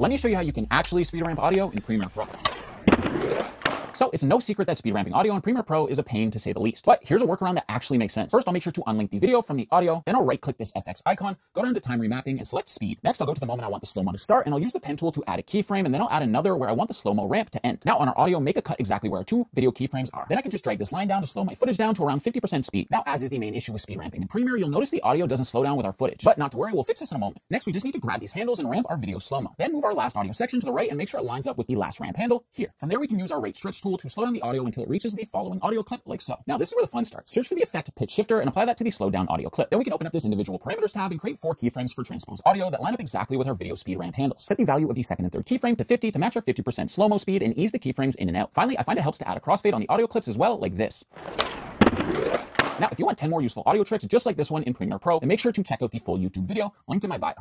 let me show you how you can actually speed ramp audio in Premiere Pro. So it's no secret that speed ramping audio in Premiere Pro is a pain to say the least. But here's a workaround that actually makes sense. First, I'll make sure to unlink the video from the audio. Then I'll right click this FX icon, go down to time remapping and select speed. Next, I'll go to the moment I want the slow-mo to start and I'll use the pen tool to add a keyframe and then I'll add another where I want the slow-mo ramp to end. Now on our audio, make a cut exactly where our two video keyframes are. Then I can just drag this line down to slow my footage down to around 50% speed. Now, as is the main issue with speed ramping in Premiere, you'll notice the audio doesn't slow down with our footage. But not to worry, we'll fix this in a moment. Next, we just need to grab these handles and ramp our video slow-mo. Then move our last audio section to the right and make sure it lines up with the last ramp handle here. From there, we can use our rate stretch tool to slow down the audio until it reaches the following audio clip like so. Now this is where the fun starts. Search for the effect pitch shifter and apply that to the slowed down audio clip. Then we can open up this individual parameters tab and create four keyframes for transpose audio that line up exactly with our video speed ramp handles. Set the value of the second and third keyframe to 50 to match our 50% slow-mo speed and ease the keyframes in and out. Finally, I find it helps to add a crossfade on the audio clips as well like this. Now, if you want 10 more useful audio tricks just like this one in Premiere Pro, then make sure to check out the full YouTube video linked in my bio.